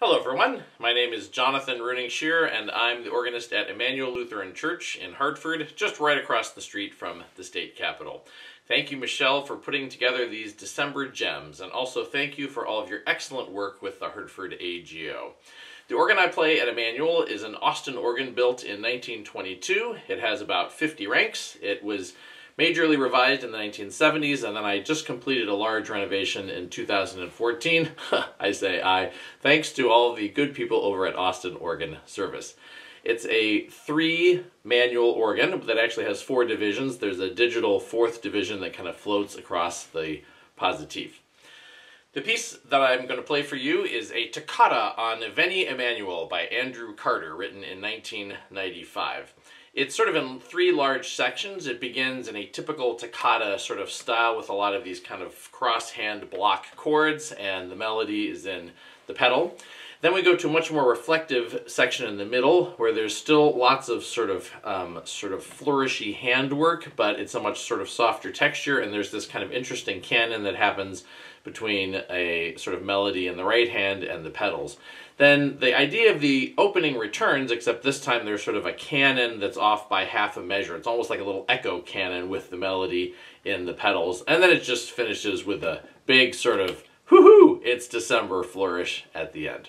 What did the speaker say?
Hello everyone, my name is Jonathan Reuning-Scherer and I'm the organist at Emanuel Lutheran Church in Hartford, just right across the street from the state capitol. Thank you Michelle for putting together these December gems and also thank you for all of your excellent work with the Hartford AGO. The organ I play at Emanuel is an Austin organ built in 1922. It has about 50 ranks. It was majorly revised in the 1970s, and then I just completed a large renovation in 2014. I say I, thanks to all the good people over at Austin Organ Service. It's a three manual organ that actually has four divisions. There's a digital fourth division that kind of floats across the positive. The piece that I'm going to play for you is a toccata on Veni Emmanuel by Andrew Carter, written in 1995. It's sort of in three large sections. It begins in a typical toccata sort of style with a lot of these kind of cross-hand block chords, and the melody is in the pedal. Then we go to a much more reflective section in the middle where there's still lots of sort of um, sort of flourishy handwork, but it's a much sort of softer texture and there's this kind of interesting canon that happens between a sort of melody in the right hand and the pedals. Then the idea of the opening returns, except this time there's sort of a canon that's off by half a measure. It's almost like a little echo canon with the melody in the pedals. And then it just finishes with a big sort of, whoo-hoo, it's December flourish at the end.